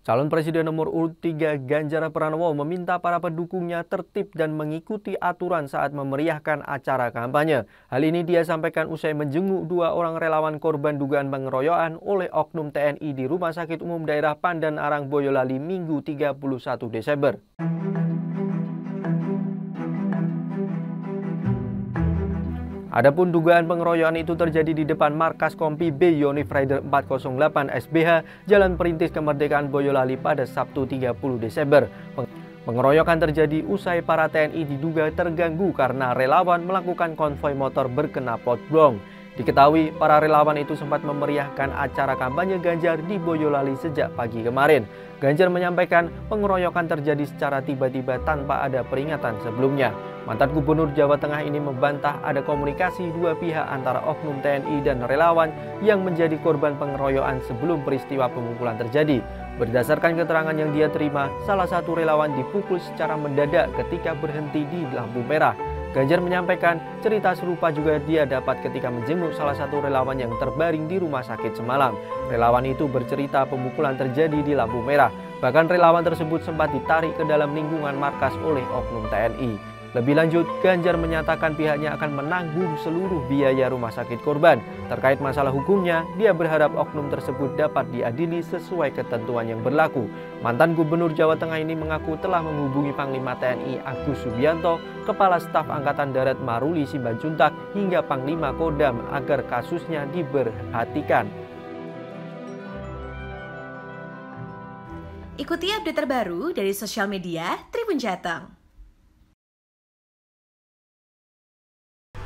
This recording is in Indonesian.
Calon Presiden nomor urut 3 Ganjar Pranowo meminta para pendukungnya tertib dan mengikuti aturan saat memeriahkan acara kampanye. Hal ini dia sampaikan usai menjenguk dua orang relawan korban dugaan pengeroyokan oleh oknum TNI di Rumah Sakit Umum Daerah Pandan Arang Boyolali Minggu 31 Desember. Adapun dugaan pengeroyokan itu terjadi di depan markas Kompi B Yonif Rider 408 SBH Jalan Perintis Kemerdekaan Boyolali pada Sabtu 30 Desember. Pengeroyokan terjadi usai para TNI diduga terganggu karena relawan melakukan konvoi motor berkena pot blong. Diketahui para relawan itu sempat memeriahkan acara kampanye Ganjar di Boyolali sejak pagi kemarin. Ganjar menyampaikan pengeroyokan terjadi secara tiba-tiba tanpa ada peringatan sebelumnya. Mantan Gubernur Jawa Tengah ini membantah ada komunikasi dua pihak antara oknum TNI dan relawan yang menjadi korban pengeroyokan sebelum peristiwa pemukulan terjadi. Berdasarkan keterangan yang dia terima, salah satu relawan dipukul secara mendadak ketika berhenti di lampu merah. Ganjar menyampaikan cerita serupa juga dia dapat ketika menjenguk salah satu relawan yang terbaring di rumah sakit semalam. Relawan itu bercerita pemukulan terjadi di lampu merah. Bahkan relawan tersebut sempat ditarik ke dalam lingkungan markas oleh oknum TNI. Lebih lanjut, Ganjar menyatakan pihaknya akan menanggung seluruh biaya rumah sakit korban. Terkait masalah hukumnya, dia berharap oknum tersebut dapat diadili sesuai ketentuan yang berlaku. Mantan Gubernur Jawa Tengah ini mengaku telah menghubungi Panglima TNI Agus Subianto, Kepala Staf Angkatan Darat Maruli Simanjuntak, hingga Panglima Kodam agar kasusnya diperhatikan. Ikuti update terbaru dari sosial media Tribun Jateng.